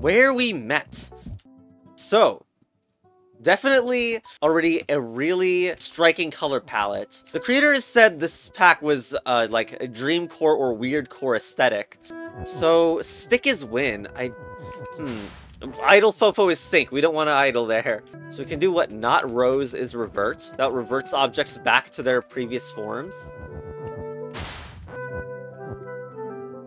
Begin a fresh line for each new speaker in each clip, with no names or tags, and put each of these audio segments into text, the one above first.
where we met. So, definitely already a really striking color palette. The creators said this pack was uh, like a dream core or weird core aesthetic. So, stick is win. I, hmm. Idle Fofo is sink. We don't want to idle there. So we can do what not rose is revert. That reverts objects back to their previous forms.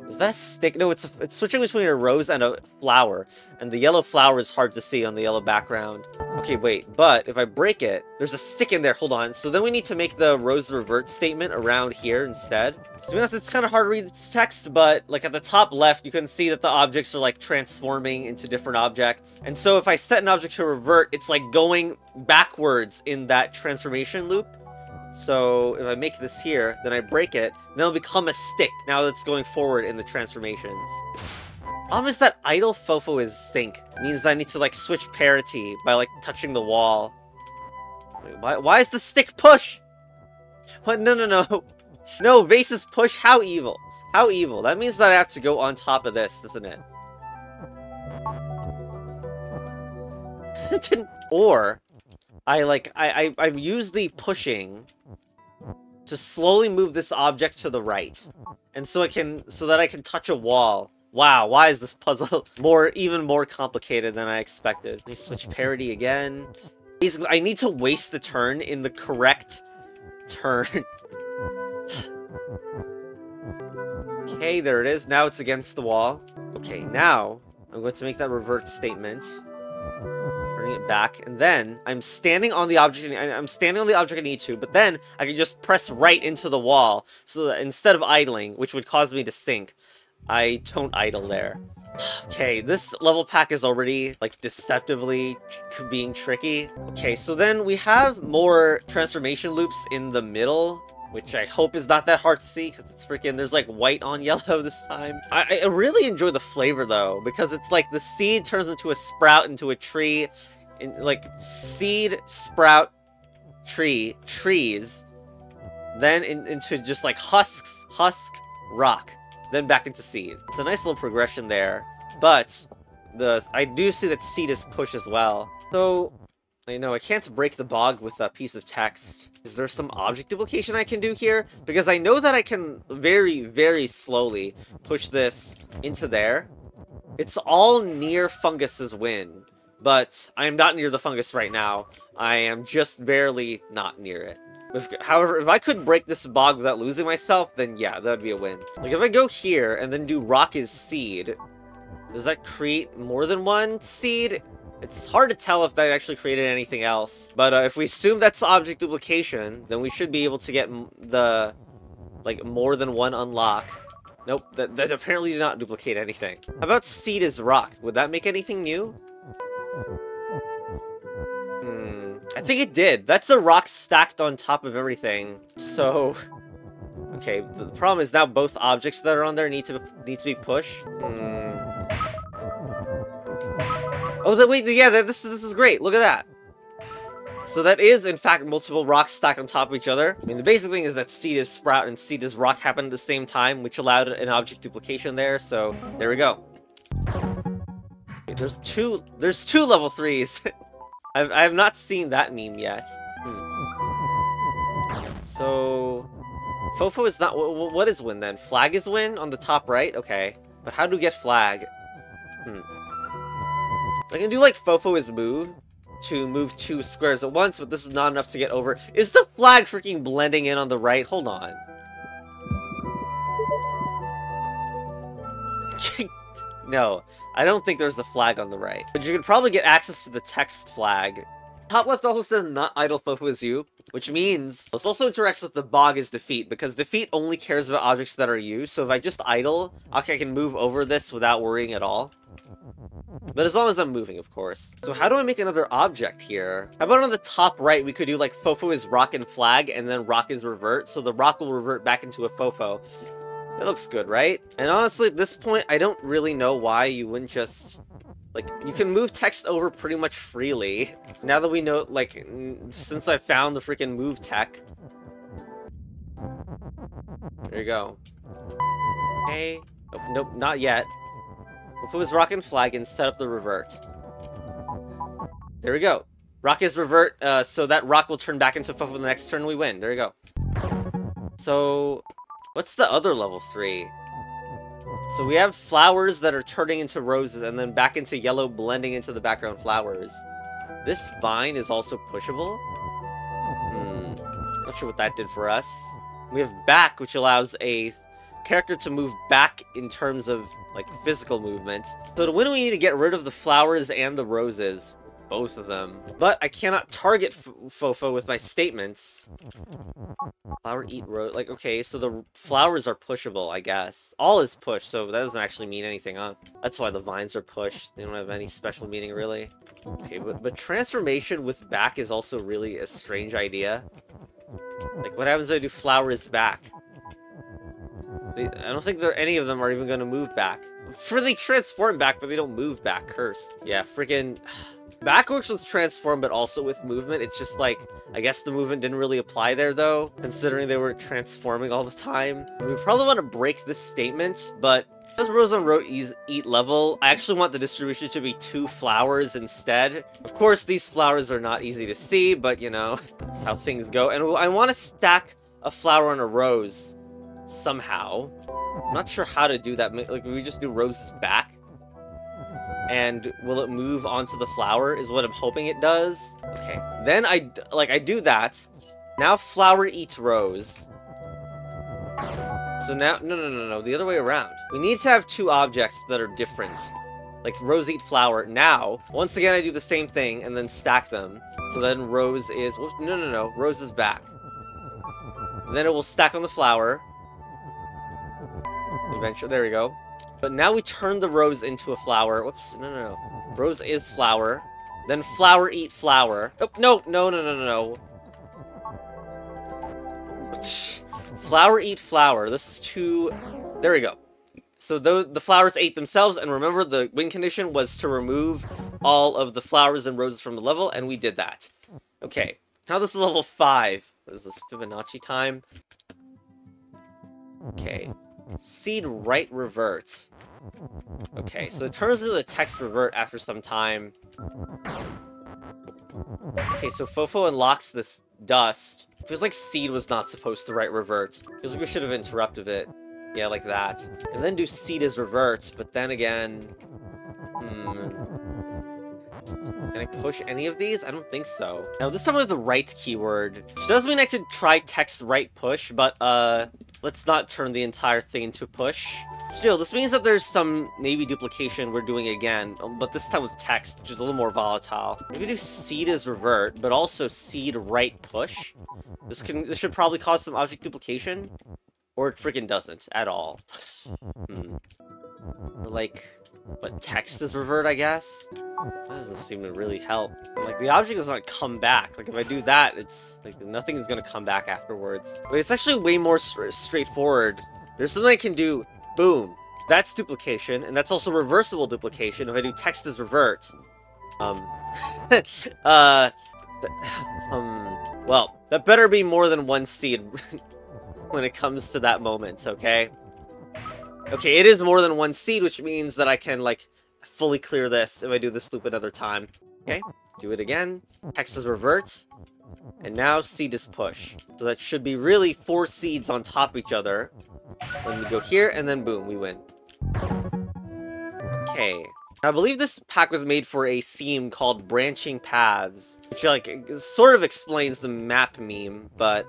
Is that a stick? No, it's a, it's switching between a rose and a flower. And the yellow flower is hard to see on the yellow background. Okay, wait, but if I break it, there's a stick in there. Hold on. So then we need to make the rose revert statement around here instead. To be honest, it's kind of hard to read this text, but like at the top left, you can see that the objects are like transforming into different objects. And so if I set an object to revert, it's like going backwards in that transformation loop. So if I make this here, then I break it, then it'll become a stick now that's going forward in the transformations. Problem is that idle fofo is sink. Means that I need to like switch parity by like touching the wall. Wait, why, why is the stick push? What? No, no, no. No, vases push? How evil? How evil? That means that I have to go on top of this, doesn't it? or I like I, I I use the pushing to slowly move this object to the right. And so I can so that I can touch a wall. Wow, why is this puzzle more even more complicated than I expected? Let me switch parity again. Basically, I need to waste the turn in the correct turn. okay, there it is. Now it's against the wall. Okay, now I'm going to make that revert statement turning it back, and then I'm standing on the object, I'm standing on the object I need to, but then I can just press right into the wall, so that instead of idling, which would cause me to sink, I don't idle there. Okay, this level pack is already, like, deceptively being tricky. Okay, so then we have more transformation loops in the middle, which I hope is not that hard to see because it's freaking there's like white on yellow this time. I, I really enjoy the flavor though because it's like the seed turns into a sprout into a tree, in, like seed, sprout, tree, trees, then in, into just like husks, husk, rock, then back into seed. It's a nice little progression there, but the I do see that seed is push as well. So I know I can't break the bog with a piece of text. Is there some object duplication I can do here? Because I know that I can very, very slowly push this into there. It's all near Fungus's win, but I am not near the fungus right now. I am just barely not near it. If, however, if I could break this bog without losing myself, then yeah, that would be a win. Like, if I go here and then do Rock is Seed, does that create more than one seed? It's hard to tell if that actually created anything else. But uh, if we assume that's object duplication, then we should be able to get the, like, more than one unlock. Nope, that, that apparently did not duplicate anything. How about seed is rock? Would that make anything new? Hmm, I think it did. That's a rock stacked on top of everything. So, okay, the problem is now both objects that are on there need to need to be pushed. Hmm. Oh, that wait, yeah, this this is great. Look at that. So that is, in fact, multiple rocks stacked on top of each other. I mean, the basic thing is that seed is sprout and seed is rock happened at the same time, which allowed an object duplication there, so there we go. There's two, there's two level threes. I've, I have not seen that meme yet. Hmm. So, Fofo is not, what is win then? Flag is win on the top right? Okay. But how do we get flag? Hmm. I can do like Fofo is move to move two squares at once, but this is not enough to get over. Is the flag freaking blending in on the right? Hold on. No, I don't think there's a flag on the right. But you can probably get access to the text flag. Top left also says not idle Fofo is you, which means this also interacts with the bog is defeat, because defeat only cares about objects that are you, so if I just idle, okay, I can move over this without worrying at all. But as long as I'm moving, of course. So how do I make another object here? How about on the top right, we could do like Fofo is rock and flag, and then rock is revert, so the rock will revert back into a Fofo. That looks good, right? And honestly, at this point, I don't really know why you wouldn't just... Like, you can move text over pretty much freely. Now that we know, like, since I found the freaking move tech. There you go. Hey. Nope, nope, not yet. If it was rock and flag and set up the revert. There we go. Rock is revert, uh, so that rock will turn back into Fofo the next turn we win. There we go. So, what's the other level 3? So we have flowers that are turning into roses and then back into yellow blending into the background flowers. This vine is also pushable? Hmm, not sure what that did for us. We have back, which allows a character to move back in terms of like physical movement. So to win we need to get rid of the flowers and the roses both of them. But I cannot target Fofo with my statements. Flower eat mm-hmm. rose. Like, okay, so the flowers are pushable, I guess. All is push, so that doesn't actually mean anything, huh? That's why the vines are pushed. They don't have any special meaning, really. Okay, but, but transformation with back is also really a strange idea. Like, what happens if I do flowers back? They, I don't think there any of them are even going to move back. For they transform back, but they don't move back. Cursed. Yeah, freaking... Backworks was transformed, but also with movement. It's just like, I guess the movement didn't really apply there, though, considering they were transforming all the time. We probably want to break this statement, but because Rose on Road eat level, I actually want the distribution to be two flowers instead. Of course, these flowers are not easy to see, but, you know, that's how things go. And I want to stack a flower on a rose somehow. I'm not sure how to do that. Like, we just do roses back? And will it move onto the flower is what I'm hoping it does. Okay, then I, like, I do that. Now flower eats rose. So now, no, no, no, no, the other way around. We need to have two objects that are different. Like rose eat flower. Now, once again, I do the same thing and then stack them. So then rose is, no, no, no, rose is back. then it will stack on the flower. Eventually, there we go. But now we turn the rose into a flower. Whoops, no, no, no. Rose is flower. Then flower eat flower. Oh, no, no, no, no, no, no. flower eat flower. This is too... There we go. So the, the flowers ate themselves, and remember the win condition was to remove all of the flowers and roses from the level, and we did that. Okay, now this is level 5. What is this, Fibonacci time? Okay. Seed right revert. Okay, so it turns into the text revert after some time. Okay, so Fofo unlocks this dust. Feels like Seed was not supposed to write revert. Feels like we should have interrupted it. Yeah, like that. And then do Seed as revert, but then again... Hmm... Can I push any of these? I don't think so. Now, this time with the right keyword. Which does mean I could try text right push, but, uh... Let's not turn the entire thing into push. Still, this means that there's some Navy duplication we're doing again, um, but this time with text, which is a little more volatile. Maybe do seed as revert, but also seed right push. This can this should probably cause some object duplication, or it freaking doesn't at all. hmm. Like, but text is revert, I guess? That doesn't seem to really help. Like, the object does not come back. Like, if I do that, it's, like, nothing is gonna come back afterwards. But it's actually way more straightforward. There's something I can do, boom. That's duplication, and that's also reversible duplication if I do text as revert. Um, uh, um, well, that better be more than one seed when it comes to that moment, okay? Okay, it is more than one seed, which means that I can, like, fully clear this if I do this loop another time. Okay, do it again. Text is revert. And now seed is push. So that should be really four seeds on top of each other. Then we go here, and then boom, we win. Okay. I believe this pack was made for a theme called Branching Paths, which like sort of explains the map meme, but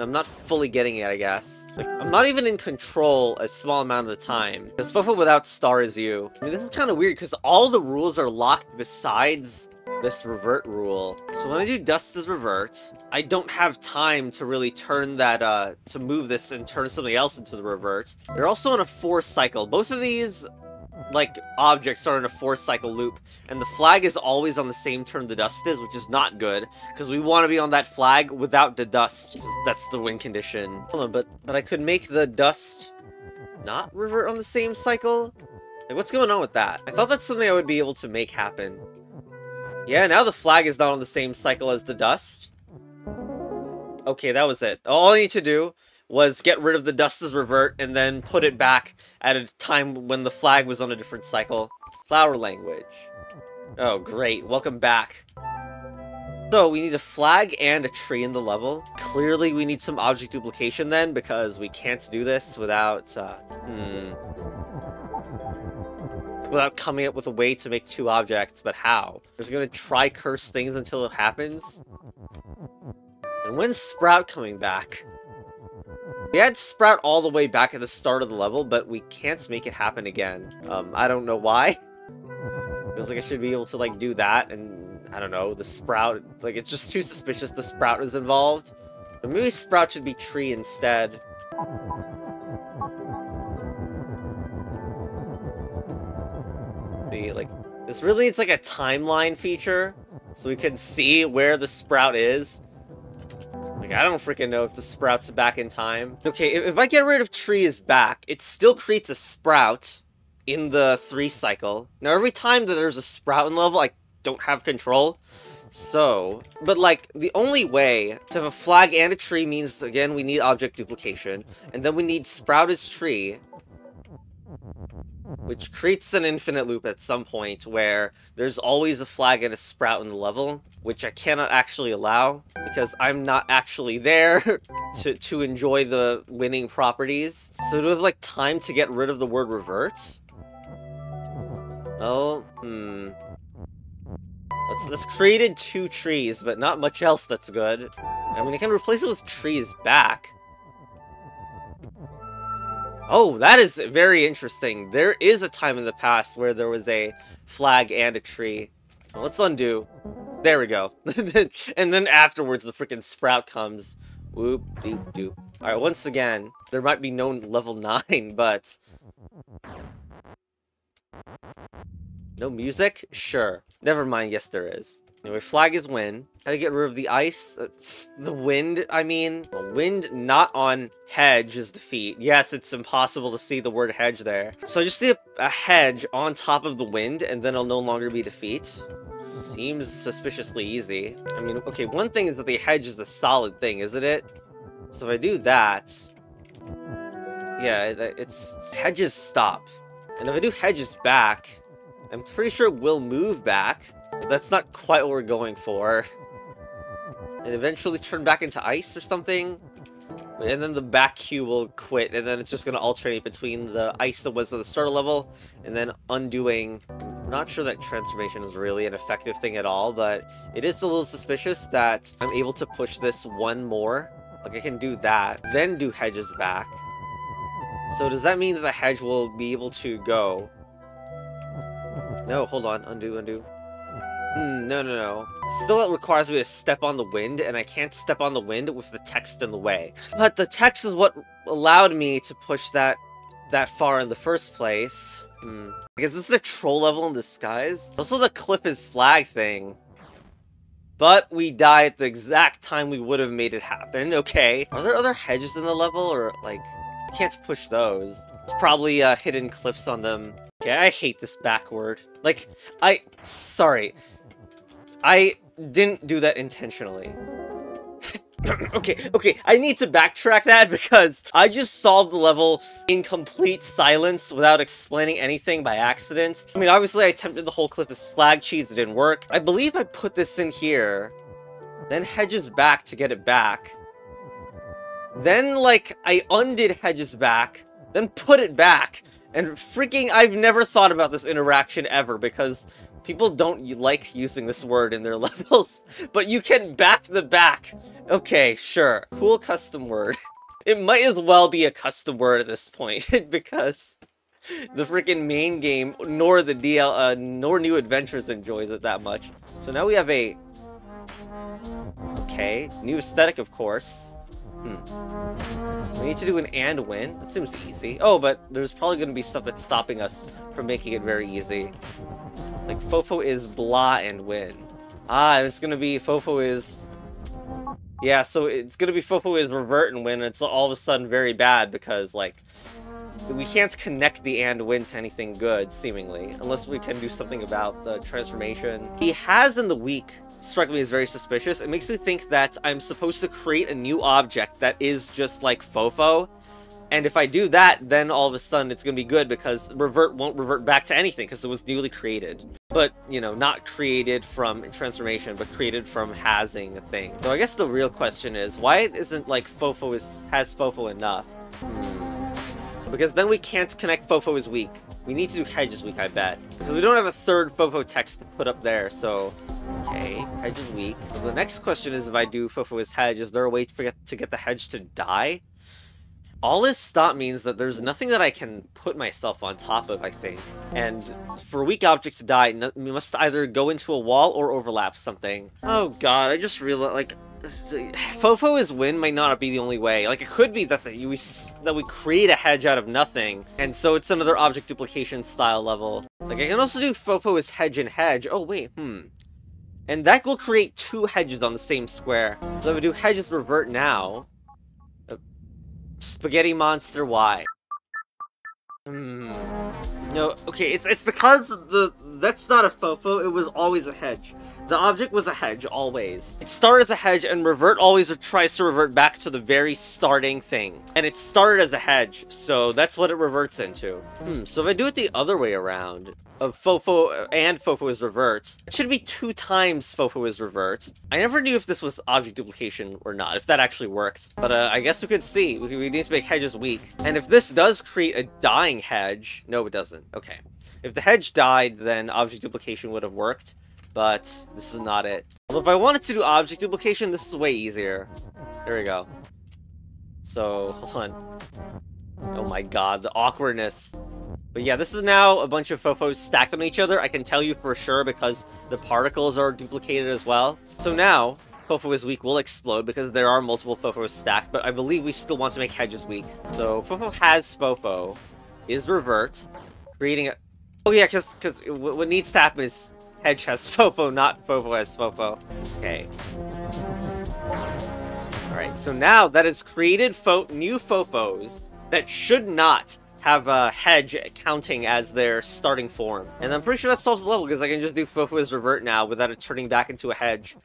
I'm not fully getting it, I guess. Like, I'm not even in control a small amount of the time. Because Fofo without star is you. I mean, this is kind of weird because all the rules are locked besides this revert rule. So when I do dust as revert, I don't have time to really turn that, uh, to move this and turn something else into the revert. They're also in a four cycle. Both of these like objects are in a four cycle loop and the flag is always on the same turn the dust is which is not good because we want to be on that flag without the dust because that's the win condition. On, but but i could make the dust not revert on the same cycle? Like what's going on with that? I thought that's something i would be able to make happen. Yeah now the flag is not on the same cycle as the dust. Okay that was it. All i need to do was get rid of the dust as revert and then put it back at a time when the flag was on a different cycle. Flower language. Oh, great. Welcome back. So, we need a flag and a tree in the level. Clearly, we need some object duplication then, because we can't do this without, uh, hmm... Without coming up with a way to make two objects, but how? We're gonna try curse things until it happens? And when's Sprout coming back? We had Sprout all the way back at the start of the level, but we can't make it happen again. Um, I don't know why. Feels like I should be able to, like, do that, and, I don't know, the Sprout, like, it's just too suspicious the Sprout is involved. But maybe Sprout should be Tree instead. See, like, this really needs, like, a timeline feature, so we can see where the Sprout is. Like, I don't freaking know if the Sprout's back in time. Okay, if, I get rid of Tree is back, it still creates a Sprout, in the three cycle. Now, every time that there's a sprout in level, I don't have control. So, but like, the only way to have a flag and a tree means, again, we need object duplication. And then we need sprout as tree, which creates an infinite loop at some point where there's always a flag and a sprout in the level, which I cannot actually allow because I'm not actually there to, to enjoy the winning properties. So do we have like time to get rid of the word revert? Oh, hmm. Let's, let's created two trees, but not much else that's good. I mean, I can replace it with trees back. Oh, that is very interesting. There is a time in the past where there was a flag and a tree. Let's undo. There we go. and then afterwards, the freaking sprout comes. Whoop, doop, doop. Alright, once again, there might be no level 9, but no music? Sure. Never mind, yes there is. Anyway, flag is win. How to get rid of the ice? Uh, the wind, I mean. wind not on hedge is defeat. Yes, it's impossible to see the word hedge there. So just a, hedge on top of the wind, and then it'll no longer be defeat. Seems suspiciously easy. I mean, okay, one thing is that the hedge is a solid thing, isn't it? So if I do that... Yeah, it, it's... Hedges stop. And if I do hedges back, I'm pretty sure it will move back. That's not quite what we're going for. And eventually turn back into ice or something? And then the back queue will quit, and then it's just going to alternate between the ice that was at the starter level, and then undoing. I'm not sure that transformation is really an effective thing at all, but it is a little suspicious that I'm able to push this one more. Like, I can do that, then do hedges back. So does that mean that the hedge will be able to go no, hold on. Undo, undo. Hmm, no, no, no. Still it requires me to step on the wind, and I can't step on the wind with the text in the way. But the text is what allowed me to push that that far in the first place. Hmm. Because this is a troll level in disguise. Also the cliff is flag thing. But we die at the exact time we would have made it happen. Okay. Are there other hedges in the level, or, like, can't push those? It's probably uh, hidden cliffs on them. Okay, I hate this backward. Like, I... Sorry. I didn't do that intentionally. okay, okay, I need to backtrack that because I just solved the level in complete silence without explaining anything by accident. I mean, obviously I attempted the whole clip as flag cheese, it didn't work. I believe I put this in here, then hedges back to get it back. Then, like, I undid hedges back, then put it back. And freaking, I've never thought about this interaction ever because people don't like using this word in their levels. But you can back the back. Okay, sure. Cool custom word. It might as well be a custom word at this point because the freaking main game nor the DL uh, nor New Adventures enjoys it that much. So now we have a okay new aesthetic, of course. Hmm. We need to do an and win. That seems easy. Oh, but there's probably going to be stuff that's stopping us from making it very easy. Like, Fofo is blah and win. Ah, it's to be Fofo is... Yeah, so it's to be Fofo is revert and win. And it's all of a sudden very bad because, like... we can't connect the and win to anything good, seemingly, unless we can do something about the transformation. He has in the week struck me as very suspicious. It makes me think that I'm supposed to create a new object that is just like Fofo, and if I do that, then all of a sudden it's going to be good because revert won't revert back to anything because it was newly created. But, you know, not created from transformation, but created from hazing a thing. So I guess the real question is, why isn't, like, Fofo is, has Fofo enough? Hmm. Because then we can't connect Fofo is weak. We need to do Hedge as weak, I bet. Because we don't have a third Fofo text to put up there, so... Okay, Hedge is weak. The next question is if I do Fofo as Hedge, is there a way to get, to get the Hedge to die? All this stop means that there's nothing that I can put myself on top of, I think. And for weak objects to die, we must either go into a wall or overlap something. Oh god, I just realized, like, Fofo is win might not be the only way. Like, it could be that, the, we, that we create a hedge out of nothing, and so it's another object duplication style level. Like, I can also do Fofo as hedge and hedge. Oh, wait, hmm. And that will create two hedges on the same square. So if I do hedges revert now, Spaghetti Monster, why? Hmm. No, okay, it's it's because the that's not a fofo, it was always a hedge. The object was a hedge, always. It started as a hedge, and Revert always tries to revert back to the very starting thing. And it started as a hedge, so that's what it reverts into. Hmm, so if I do it the other way around, of Fofo and Fofo is revert. It should be two times Fofo is revert. I never knew if this was object duplication or not, if that actually worked. But uh, I guess we could see. We, we need to make hedges weak. And if this does create a dying hedge... No, it doesn't. Okay. If the hedge died, then object duplication would have worked. But this is not it. Well, if I wanted to do object duplication, this is way easier. There we go. So, hold on. Oh my god, the awkwardness. But yeah, this is now a bunch of Fofos stacked on each other. I can tell you for sure because the particles are duplicated as well. So now, Fofo is weak will explode because there are multiple Fofos stacked, but I believe we still want to make Hedges weak. So Fofo has Fofo, is revert, creating a... Oh yeah, because what needs to happen is Hedge has Fofo, not Fofo has Fofo. Okay. Alright, so now that has created fo new Fofos that should not have a hedge counting as their starting form. And I'm pretty sure that solves the level because I can just do Fofo's revert now without it turning back into a hedge.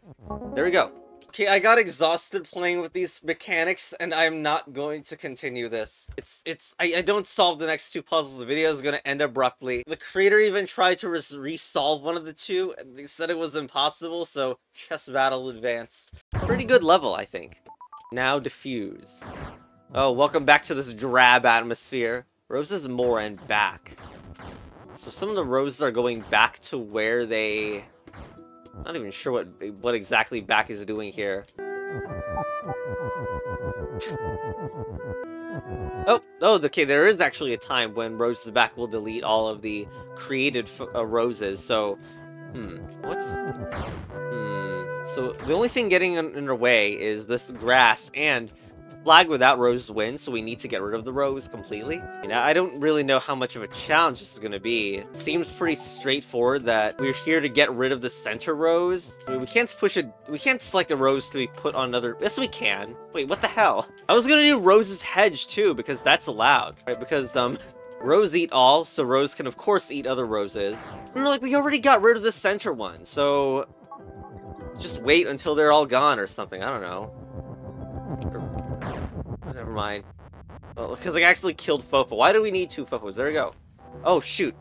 There we go. Okay, I got exhausted playing with these mechanics, and I'm not going to continue this. It's, it's, I, I don't solve the next two puzzles. The video is going to end abruptly. The creator even tried to resolve one of the two, and they said it was impossible, so chess battle advanced. Pretty good level, I think. Now diffuse. Oh, welcome back to this drab atmosphere. Roses more and back. So some of the roses are going back to where they... Not even sure what what exactly back is doing here. Oh, oh, okay, there is actually a time when Roses Back will delete all of the created uh, roses, so... Hmm, what's... Hmm... So, the only thing getting in, in our way is this grass, and Flag without rose wins, so we need to get rid of the rose completely. You know, I don't really know how much of a challenge this is going to be. It seems pretty straightforward that we're here to get rid of the center rose. I mean, we can't push it. We can't select a rose to be put on another. Yes, we can. Wait, what the hell? I was going to do Rose's hedge too, because that's allowed, right? Because, um... Rose eat all, so Rose can of course eat other roses. we're like, we already got rid of the center one, so... Just wait until they're all gone or something, I don't know. Never mind. Well, because I actually killed Fofo. Why do we need two Fofos? There we go. Oh, shoot.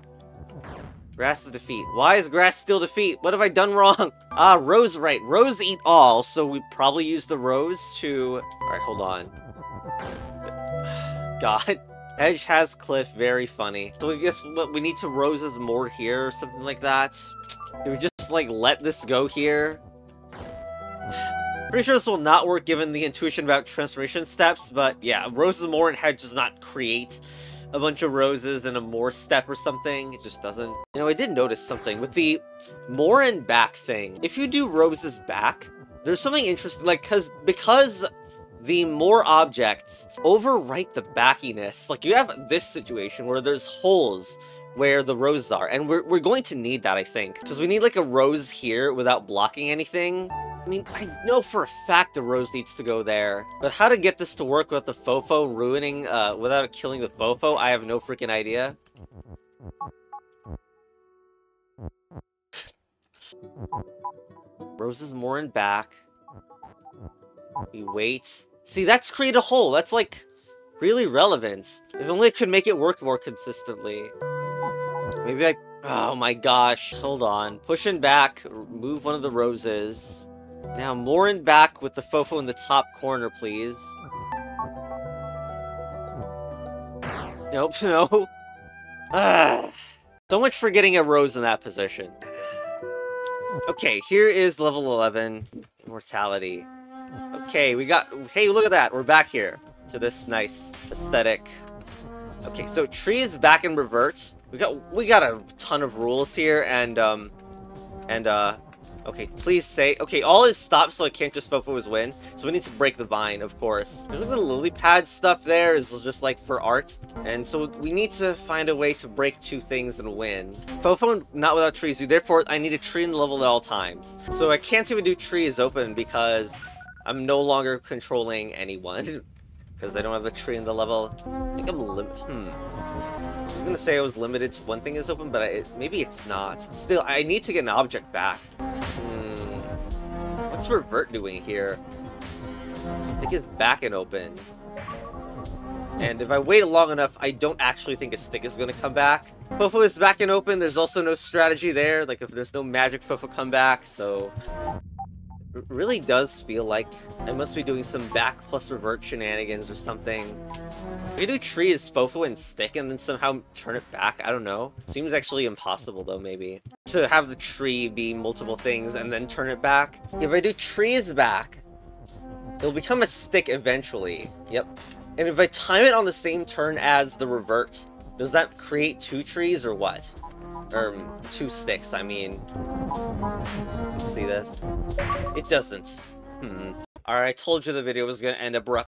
Grass is defeat. Why is grass still defeat? What have I done wrong? Ah, Rose, right. Rose eat all, so we probably use the Rose to... Alright, hold on. God. Edge has Cliff, very funny. So I guess what we need to Roses more here or something like that. Do we just, like, let this go here? Pretty sure this will not work given the intuition about transformation steps, but yeah, Roses More and Hedge does not create a bunch of roses in a more step or something. It just doesn't. You know, I did notice something with the more and back thing. If you do roses back, there's something interesting, like, cause, because the more objects overwrite the backiness. Like, you have this situation where there's holes where the roses are, and we're, we're going to need that, I think. Because we need, like, a rose here without blocking anything. I mean, I know for a fact the rose needs to go there, but how to get this to work without the fofo ruining, uh, without killing the fofo, I have no freaking idea. Rose is more in back. We wait. See, that's create a hole. That's like really relevant. If only I could make it work more consistently. Maybe I... Oh my gosh. Hold on. Pushing back. Move one of the roses. Now, more in back with the fofo in the top corner, please. Nope, no. Ah. So much for getting a rose in that position. Okay, here is level 11. Immortality. Okay, we got... Hey, look at that. We're back here to this nice aesthetic. Okay, so tree is back in revert. We got we got a ton of rules here, and um, and uh, okay, please say okay. All is stopped, so I can't just fofo his win. So we need to break the vine, of course. There's the lily pad stuff there is just like for art, and so we need to find a way to break two things and win. Fofo not without trees, therefore I need a tree in the level at all times. So I can't even do tree is open because I'm no longer controlling anyone. Because I don't have the tree in the level. I think I'm lim- hmm. I was gonna say I was limited to one thing is open, but I, maybe it's not. Still, I need to get an object back. Hmm. What's Revert doing here? Stick is back and open. And if I wait long enough, I don't actually think a stick is going to come back. Fofo is back and open, there's also no strategy there, like if there's no magic Fofo come back, so really does feel like I must be doing some back plus revert shenanigans or something. If We do tree as Fofo and stick and then somehow turn it back, I don't know. Seems actually impossible though, maybe. To have the tree be multiple things and then turn it back. If I do trees back, it'll become a stick eventually. Yep. And if I time it on the same turn as the revert, does that create two trees or what? Or two sticks, I mean. See this? It doesn't. Hmm. Alright, I told you the video was gonna end abrupt